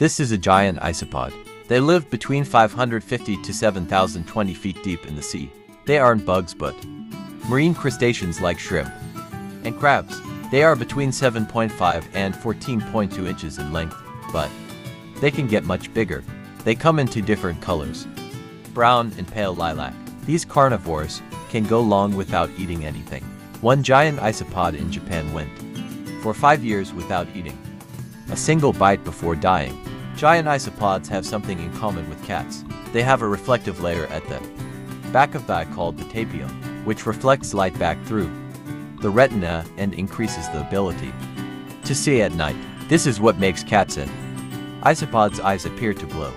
This is a giant isopod. They live between 550 to 7,020 feet deep in the sea. They aren't bugs but marine crustaceans like shrimp and crabs. They are between 7.5 and 14.2 inches in length, but they can get much bigger. They come in two different colors, brown and pale lilac. These carnivores can go long without eating anything. One giant isopod in Japan went for five years without eating a single bite before dying. Giant isopods have something in common with cats. They have a reflective layer at the back of the eye called the tapetum, which reflects light back through the retina and increases the ability to see at night. This is what makes cats and isopods' eyes appear to glow.